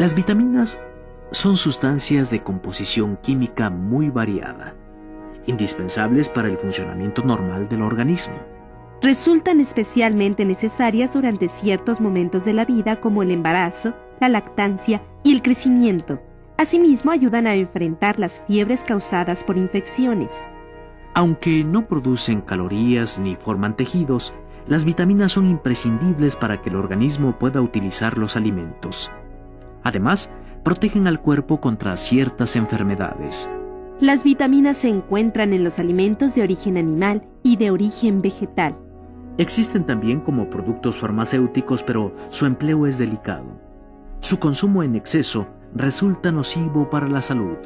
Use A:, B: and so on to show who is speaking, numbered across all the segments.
A: Las vitaminas son sustancias de composición química muy variada, indispensables para el funcionamiento normal del organismo.
B: Resultan especialmente necesarias durante ciertos momentos de la vida como el embarazo, la lactancia y el crecimiento. Asimismo, ayudan a enfrentar las fiebres causadas por infecciones.
A: Aunque no producen calorías ni forman tejidos, las vitaminas son imprescindibles para que el organismo pueda utilizar los alimentos. Además, protegen al cuerpo contra ciertas enfermedades.
B: Las vitaminas se encuentran en los alimentos de origen animal y de origen vegetal.
A: Existen también como productos farmacéuticos, pero su empleo es delicado. Su consumo en exceso resulta nocivo para la salud.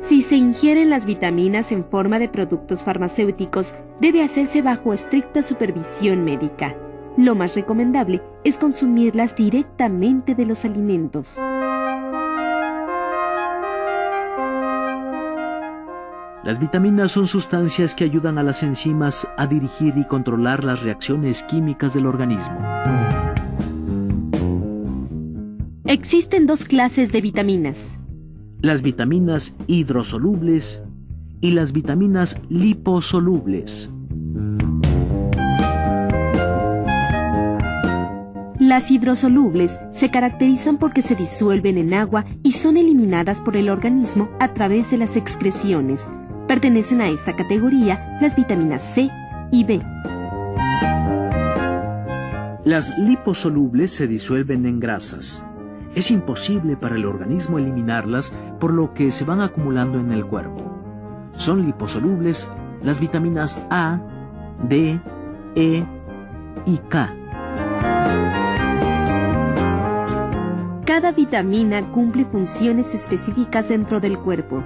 B: Si se ingieren las vitaminas en forma de productos farmacéuticos, debe hacerse bajo estricta supervisión médica. Lo más recomendable es consumirlas directamente de los alimentos.
A: Las vitaminas son sustancias que ayudan a las enzimas a dirigir y controlar las reacciones químicas del organismo.
B: Existen dos clases de vitaminas.
A: Las vitaminas hidrosolubles y las vitaminas liposolubles.
B: Las hidrosolubles se caracterizan porque se disuelven en agua y son eliminadas por el organismo a través de las excreciones, Pertenecen a esta categoría las vitaminas C y B.
A: Las liposolubles se disuelven en grasas. Es imposible para el organismo eliminarlas por lo que se van acumulando en el cuerpo. Son liposolubles las vitaminas A, D, E y K.
B: Cada vitamina cumple funciones específicas dentro del cuerpo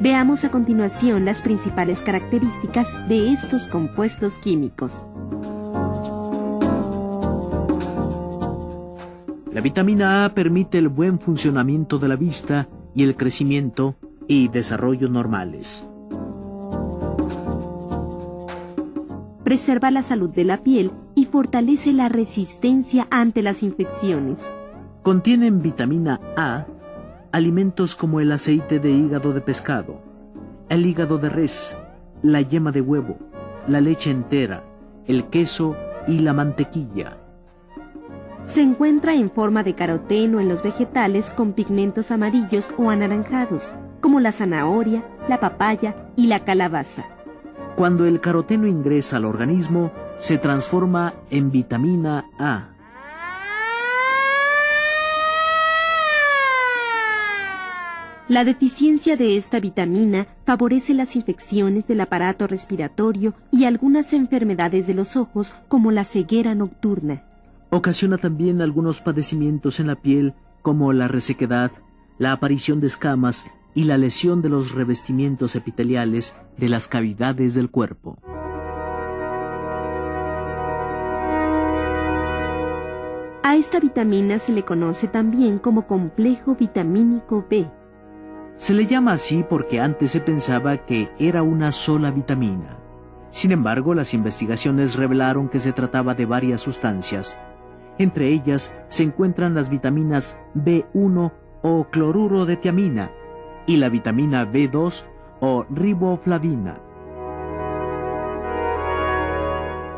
B: Veamos a continuación las principales características de estos compuestos químicos.
A: La vitamina A permite el buen funcionamiento de la vista y el crecimiento y desarrollo normales.
B: Preserva la salud de la piel y fortalece la resistencia ante las infecciones.
A: Contienen vitamina A alimentos como el aceite de hígado de pescado, el hígado de res, la yema de huevo, la leche entera, el queso y la mantequilla.
B: Se encuentra en forma de caroteno en los vegetales con pigmentos amarillos o anaranjados, como la zanahoria, la papaya y la calabaza.
A: Cuando el caroteno ingresa al organismo, se transforma en vitamina A
B: La deficiencia de esta vitamina favorece las infecciones del aparato respiratorio y algunas enfermedades de los ojos como la ceguera nocturna.
A: Ocasiona también algunos padecimientos en la piel como la resequedad, la aparición de escamas y la lesión de los revestimientos epiteliales de las cavidades del cuerpo.
B: A esta vitamina se le conoce también como complejo vitamínico B.
A: Se le llama así porque antes se pensaba que era una sola vitamina. Sin embargo, las investigaciones revelaron que se trataba de varias sustancias. Entre ellas se encuentran las vitaminas B1 o cloruro de tiamina y la vitamina B2 o riboflavina.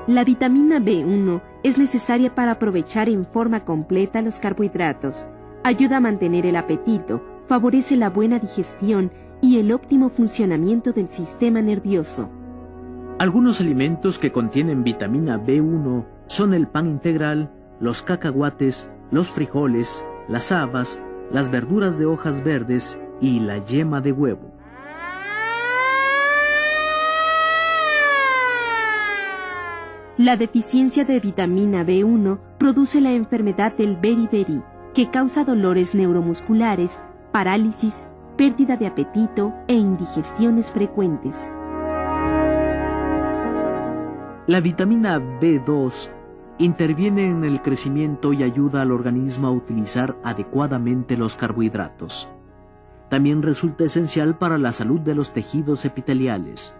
B: La vitamina B1 es necesaria para aprovechar en forma completa los carbohidratos. Ayuda a mantener el apetito, favorece la buena digestión y el óptimo funcionamiento del sistema nervioso.
A: Algunos alimentos que contienen vitamina B1 son el pan integral, los cacahuates, los frijoles, las habas, las verduras de hojas verdes y la yema de huevo.
B: La deficiencia de vitamina B1 produce la enfermedad del beriberi, que causa dolores neuromusculares, parálisis, pérdida de apetito e indigestiones frecuentes.
A: La vitamina B2 interviene en el crecimiento y ayuda al organismo a utilizar adecuadamente los carbohidratos. También resulta esencial para la salud de los tejidos epiteliales.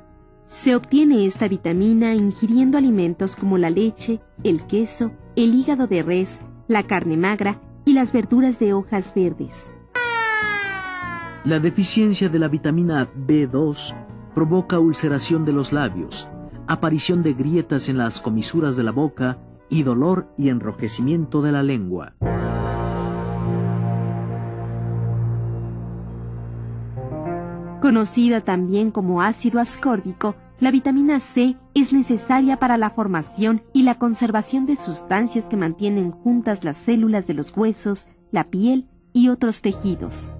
B: Se obtiene esta vitamina ingiriendo alimentos como la leche, el queso, el hígado de res, la carne magra y las verduras de hojas verdes.
A: La deficiencia de la vitamina B2 provoca ulceración de los labios, aparición de grietas en las comisuras de la boca y dolor y enrojecimiento de la lengua.
B: Conocida también como ácido ascórbico, la vitamina C es necesaria para la formación y la conservación de sustancias que mantienen juntas las células de los huesos, la piel y otros tejidos.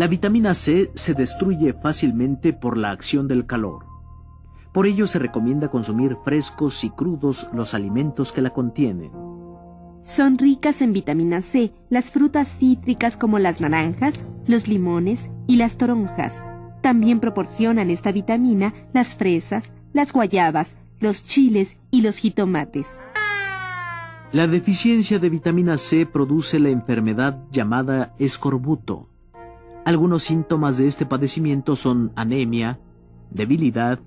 A: La vitamina C se destruye fácilmente por la acción del calor. Por ello se recomienda consumir frescos y crudos los alimentos que la contienen.
B: Son ricas en vitamina C las frutas cítricas como las naranjas, los limones y las toronjas. También proporcionan esta vitamina las fresas, las guayabas, los chiles y los jitomates.
A: La deficiencia de vitamina C produce la enfermedad llamada escorbuto. Algunos síntomas de este padecimiento son anemia, debilidad,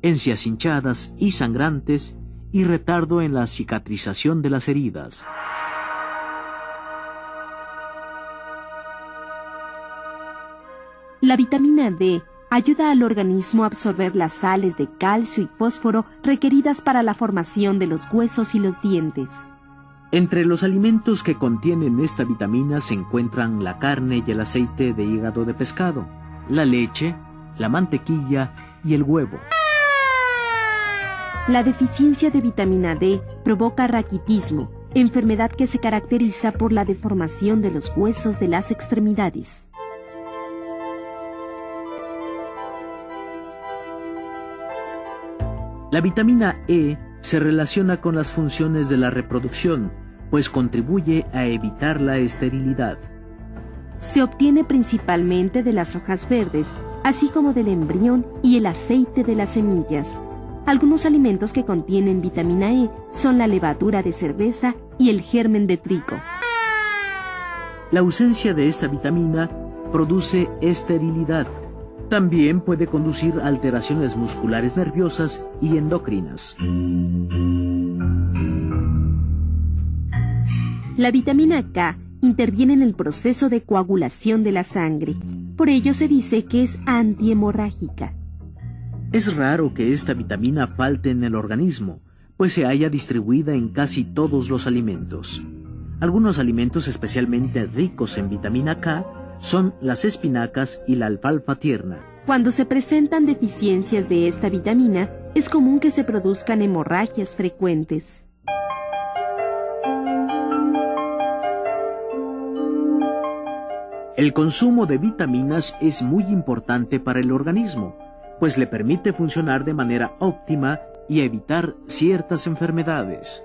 A: encias hinchadas y sangrantes y retardo en la cicatrización de las heridas.
B: La vitamina D ayuda al organismo a absorber las sales de calcio y fósforo requeridas para la formación de los huesos y los dientes.
A: Entre los alimentos que contienen esta vitamina se encuentran la carne y el aceite de hígado de pescado, la leche, la mantequilla y el huevo.
B: La deficiencia de vitamina D provoca raquitismo, enfermedad que se caracteriza por la deformación de los huesos de las extremidades.
A: La vitamina E se relaciona con las funciones de la reproducción, pues contribuye a evitar la esterilidad.
B: Se obtiene principalmente de las hojas verdes, así como del embrión y el aceite de las semillas. Algunos alimentos que contienen vitamina E son la levadura de cerveza y el germen de trigo.
A: La ausencia de esta vitamina produce esterilidad, también puede conducir a alteraciones musculares nerviosas y endocrinas.
B: La vitamina K interviene en el proceso de coagulación de la sangre. Por ello se dice que es antihemorrágica.
A: Es raro que esta vitamina falte en el organismo, pues se halla distribuida en casi todos los alimentos. Algunos alimentos especialmente ricos en vitamina K son las espinacas y la alfalfa tierna.
B: Cuando se presentan deficiencias de esta vitamina, es común que se produzcan hemorragias frecuentes.
A: El consumo de vitaminas es muy importante para el organismo, pues le permite funcionar de manera óptima y evitar ciertas enfermedades.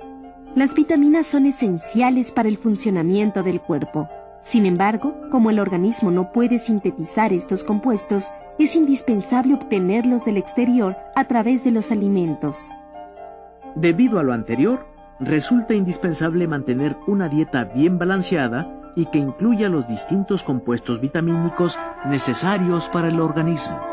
B: Las vitaminas son esenciales para el funcionamiento del cuerpo. Sin embargo, como el organismo no puede sintetizar estos compuestos, es indispensable obtenerlos del exterior a través de los alimentos.
A: Debido a lo anterior, resulta indispensable mantener una dieta bien balanceada y que incluya los distintos compuestos vitamínicos necesarios para el organismo.